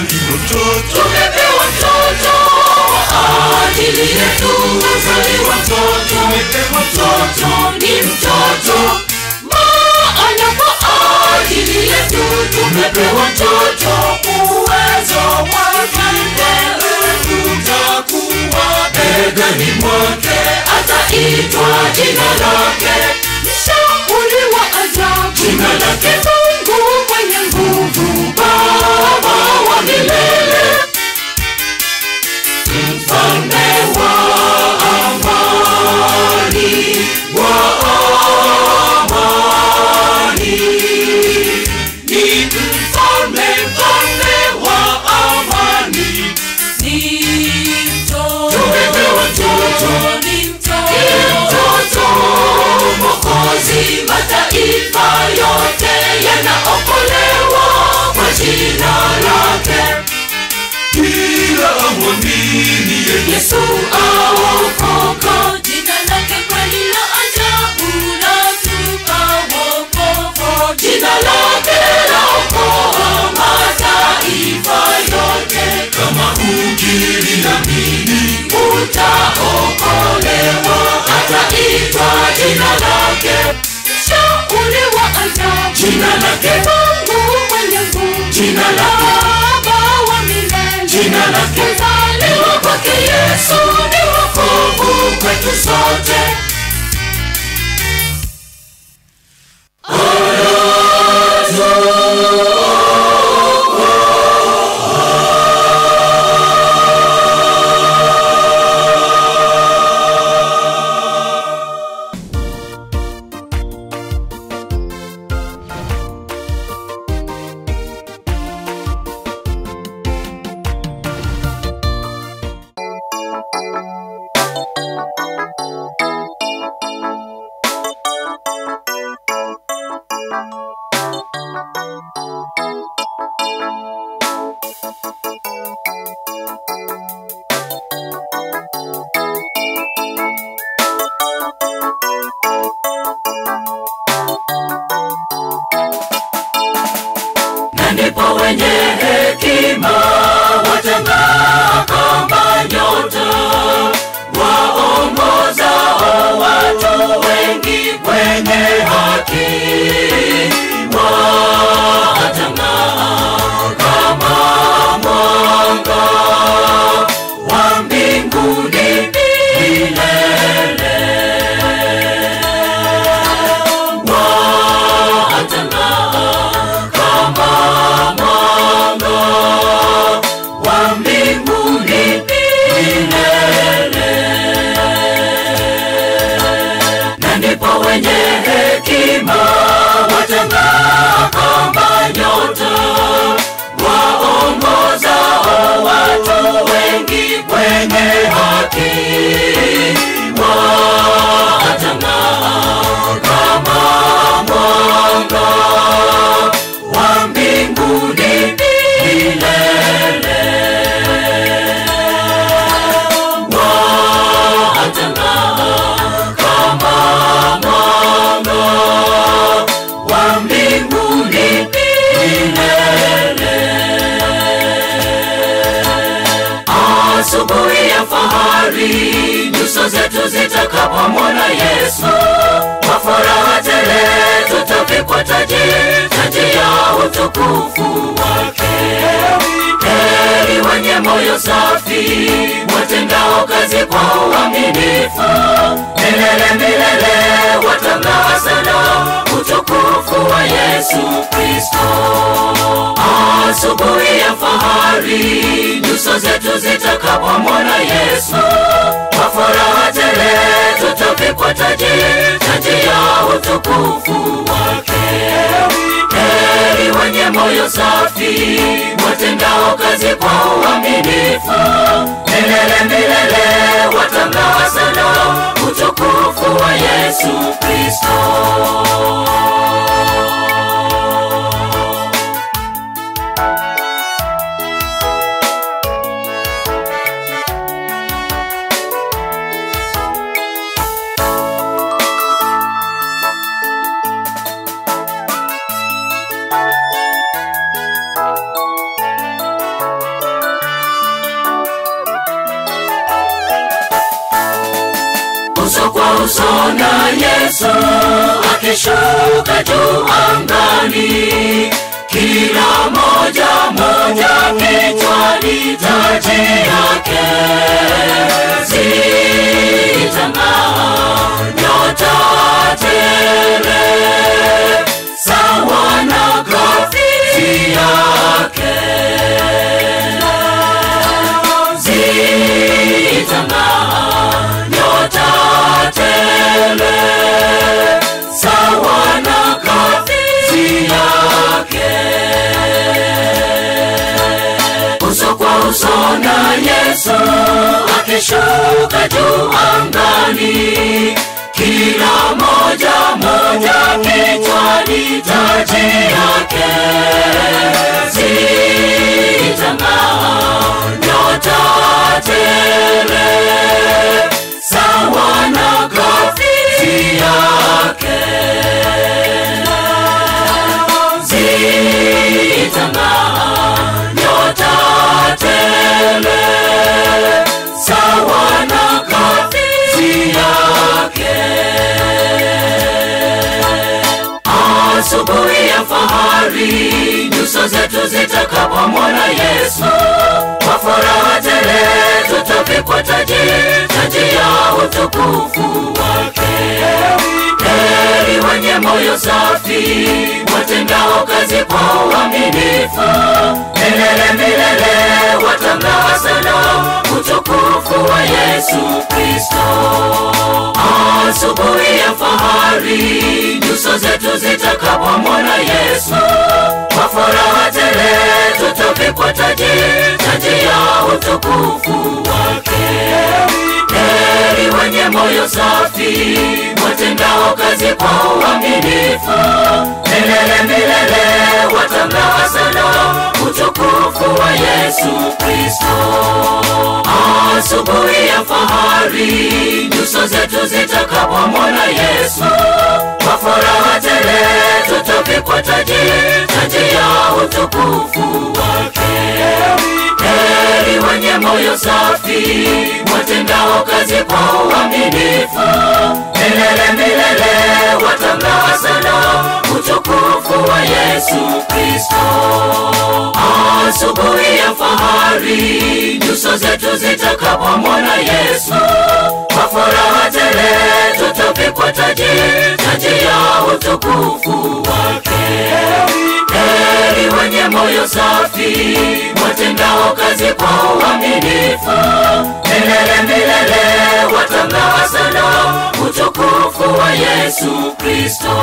kazaliwa mtoto tumepewa kwa ajili yetu, kazaliwa mtoto, tumepewa mtoto, ni mtoto. Maana kwa ajili yetu. Tumepewa mtoto, uwezo wake utakuwa begani mwake, ataitwa jina lake. Mshauri wa ajabu, jina lake amwaminiye Yesu like a. hekima watang'aa kama nyota, fahari, nyuso zetu zitakapomwona Yesu, kwa furaha tele tutavikwa taji, taji ya utukufu wake. Heri wenye moyo safi, watendao kazi kwa uaminifu, milele milele watang'aa sana utukufu wa Yesu Kristo. Asubuhi ya fahari, nyuso zetu zitakapomwona Yesu, kwa furaha tele tutavikwa taji, taji ya utukufu wake. Heri wenye moyo safi, watendao kazi kwa uaminifu, milele milele watang'aa sana utukufu wa Yesu Kristo. Kwa uso na Yesu akishuka juu angani, kila moja moja kichwani taji yake zitang'aa nyota tele uso na Yesu akishuka juu angani, kila moja moja kichwani taji yake zitang'aa. Nyota asubuhi ya fahari, nyuso zetu zitakapomwona Yesu, kwa furaha tele tutavikwa taji, taji ya utukufu wake. Heri wenye moyo safi, watendao kazi kwa uaminifu, milele milele watang'aa sana utukufu wa Yesu Kristo. Asubuhi ya fahari, nyuso zetu zitakapomwona Yesu, kwa furaha tele tutavikwa taji, taji ya utukufu wake. Heri wenye moyo safi, watendao kazi kwa uaminifu, milele milele watang'aa sana utukufu wa Yesu Kristo. Asubuhi ya fahari, nyuso zetu zitakapomwona Yesu, kwa furaha tele tutavikwa taji, taji ya utukufu wake. Heri wenye moyo safi, watendao kazi kwa uaminifu, milele milele watang'aa sana utukufu wa Yesu Kristo. Asubuhi ya fahari, nyuso zetu zitakapomwona Yesu, kwa furaha tele tutavikwa taji, taji ya utukufu wake. Heri wenye moyo safi, watendao kazi kwa uaminifu, milele milele watang'aa sana utukufu wa Yesu Kristo.